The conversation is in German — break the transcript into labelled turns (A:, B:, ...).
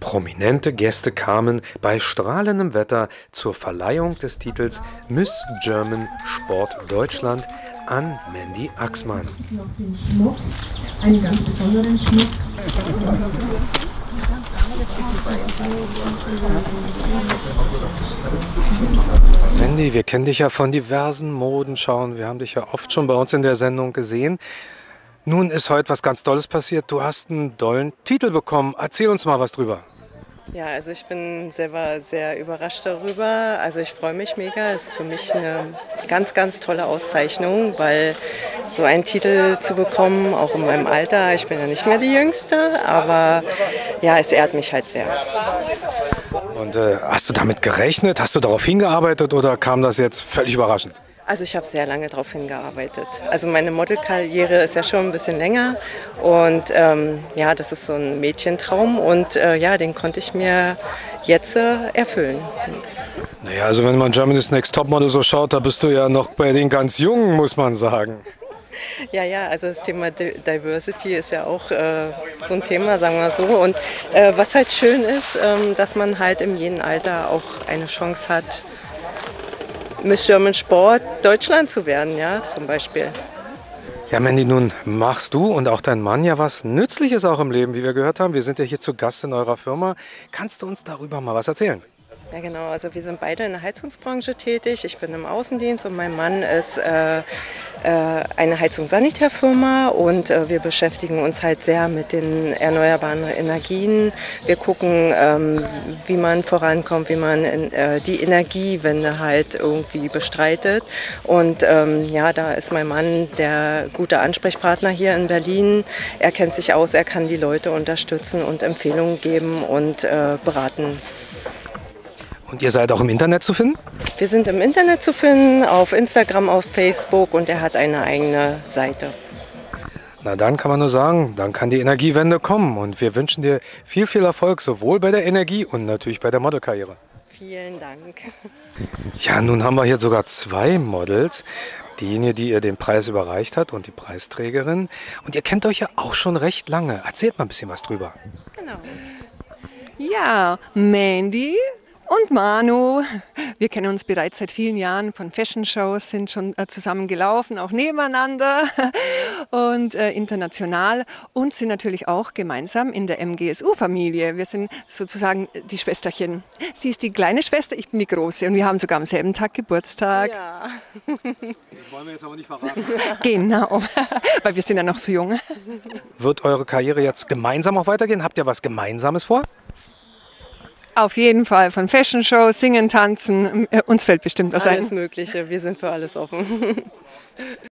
A: Prominente Gäste kamen bei strahlendem Wetter zur Verleihung des Titels Miss German Sport Deutschland an Mandy Axmann.
B: Noch den Schmuck, einen ganz besonderen Schmuck.
A: Mandy, wir kennen dich ja von diversen Modenschauen. Wir haben dich ja oft schon bei uns in der Sendung gesehen. Nun ist heute was ganz Tolles passiert. Du hast einen tollen Titel bekommen. Erzähl uns mal was drüber.
C: Ja, also ich bin selber sehr überrascht darüber. Also ich freue mich mega. Es ist für mich eine ganz, ganz tolle Auszeichnung, weil so einen Titel zu bekommen, auch in meinem Alter, ich bin ja nicht mehr die Jüngste, aber ja, es ehrt mich halt sehr.
A: Und äh, hast du damit gerechnet? Hast du darauf hingearbeitet oder kam das jetzt völlig überraschend?
C: Also ich habe sehr lange darauf hingearbeitet. Also meine Modelkarriere ist ja schon ein bisschen länger und ähm, ja, das ist so ein Mädchentraum und äh, ja, den konnte ich mir jetzt äh, erfüllen.
A: Naja, also wenn man Germany's Next Topmodel so schaut, da bist du ja noch bei den ganz Jungen, muss man sagen.
C: Ja, ja, also das Thema Diversity ist ja auch äh, so ein Thema, sagen wir so. Und äh, was halt schön ist, ähm, dass man halt in jedem Alter auch eine Chance hat, Miss German Sport Deutschland zu werden, ja, zum Beispiel.
A: Ja, Mandy, nun machst du und auch dein Mann ja was Nützliches auch im Leben, wie wir gehört haben. Wir sind ja hier zu Gast in eurer Firma. Kannst du uns darüber mal was erzählen?
C: Ja, genau. Also wir sind beide in der Heizungsbranche tätig. Ich bin im Außendienst und mein Mann ist äh, äh, eine Heizungssanitärfirma und äh, wir beschäftigen uns halt sehr mit den erneuerbaren Energien. Wir gucken, ähm, wie man vorankommt, wie man in, äh, die Energiewende halt irgendwie bestreitet. Und ähm, ja, da ist mein Mann der gute Ansprechpartner hier in Berlin. Er kennt sich aus, er kann die Leute unterstützen und Empfehlungen geben und äh, beraten.
A: Und ihr seid auch im Internet zu finden?
C: Wir sind im Internet zu finden, auf Instagram, auf Facebook und er hat eine eigene Seite.
A: Na dann kann man nur sagen, dann kann die Energiewende kommen und wir wünschen dir viel, viel Erfolg, sowohl bei der Energie und natürlich bei der Modelkarriere.
C: Vielen Dank.
A: Ja, nun haben wir hier sogar zwei Models. Diejenige, die ihr den Preis überreicht hat und die Preisträgerin. Und ihr kennt euch ja auch schon recht lange. Erzählt mal ein bisschen was drüber.
C: Genau.
D: Ja, Mandy und Manu. Wir kennen uns bereits seit vielen Jahren von Fashion-Shows, sind schon äh, zusammen gelaufen, auch nebeneinander und äh, international und sind natürlich auch gemeinsam in der MGSU-Familie. Wir sind sozusagen die Schwesterchen. Sie ist die kleine Schwester, ich bin die große und wir haben sogar am selben Tag Geburtstag.
C: Ja.
A: Das wollen wir jetzt aber nicht verraten.
D: Genau, weil wir sind ja noch so jung.
A: Wird eure Karriere jetzt gemeinsam auch weitergehen? Habt ihr was Gemeinsames vor?
D: Auf jeden Fall von Fashion Show, Singen, Tanzen. Äh, Uns fällt bestimmt was ein.
C: Alles Mögliche. Wir sind für alles offen.